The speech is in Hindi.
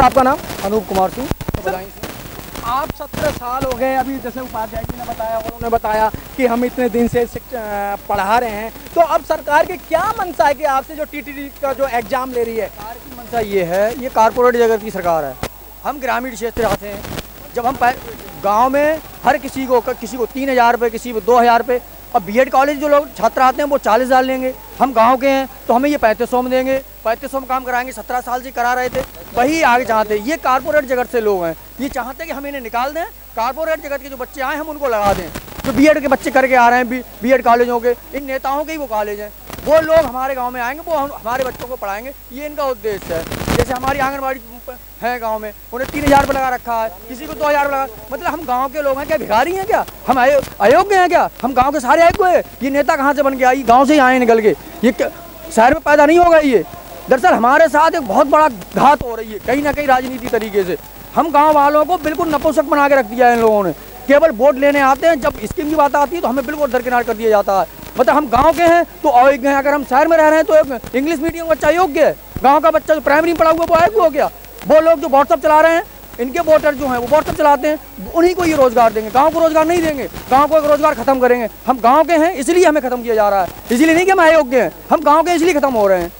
आपका नाम? अनूप कुमार सिंह। आप सत्रह साल हो गए अभी जैसे उपाध्याय जी ने बताया और उन्होंने बताया कि हम इतने दिन से पढ़ा रहे हैं। तो अब सरकार की क्या मनसा है कि आपसे जो टीटीडी का जो एग्ज़ाम ले रही है? सरकार की मंशा ये है ये कारपोरेट जगत की सरकार है। हम ग्रामीण क्षेत्र से आते हैं। जब हम गाँव में हर किसी को किसी को तीन हज़ार रुपये किसी को दो हज़ार रुपये और बीएड कॉलेज जो लोग छात्र आते हैं वो चालीस हज़ार लेंगे। हम गाँव के हैं तो हमें ये पैंतीस सौ में देंगे। पैंतीस सौ में काम कराएँगे सत्रह साल से करा रहे थे। वही आगे चाहते ये कारपोरेट जगत से लोग हैं। ये चाहते हैं कि हम इन्हें निकाल दें कारपोरेट जगत के जो बच्चे आए हम उनको लगा दें। जो बीएड के बच्चे करके आ रहे हैं बी एड कॉलेजों के इन नेताओं के ही वो कॉलेज हैं। वो लोग हमारे गाँव में आएँगे वो हम, हमारे बच्चों को पढ़ाएँगे। ये इनका उद्देश्य है। जैसे हमारी आंगनबाड़ी है गाँव में, उन्हें तीन हज़ार लगा रखा है, किसी को दो हज़ार लगा मतलब हम गाँव के लोग हैं, क्या भिखारी हैं क्या? हम अयोग्य हैं क्या? हम गाँव के सारे अयोग्य हैं? ये नेता कहाँ से बन गया? ये गाँव से ही आए निकल के। ये शहर में पैदा नहीं होगा ये? दरअसल हमारे साथ एक बहुत बड़ा घात हो रही है, कहीं ना कहीं राजनीति तरीके से। हम गाँव वालों को बिल्कुल नपुंसक बना के रख दिया है इन लोगों ने। केवल वोट लेने आते हैं, जब स्कीम की बात आती है तो हमें बिल्कुल दरकिनार कर दिया जाता है। मतलब हम गाँव के हैं तो अयोग्य हैं, अगर हम शहर में रह रहे हैं तो इंग्लिश मीडियम बच्चा योग्य है। गाँव का बच्चा जो प्राइमरी पढ़ा हुआ वो अयोग्य हो गया। वो लोग जो व्हाट्सअप चला रहे हैं, इनके वोटर जो हैं, वो व्हाट्सअप चलाते हैं, उन्हीं को ये रोज़गार देंगे। गाँव को रोज़गार नहीं देंगे। गाँव को रोज़गार खत्म करेंगे। हम गाँव के हैं, इसलिए हमें ख़त्म किया जा रहा है। इसलिए नहीं कि हम अयोग्य हैं, हम गाँव के इसलिए ख़त्म हो रहे हैं।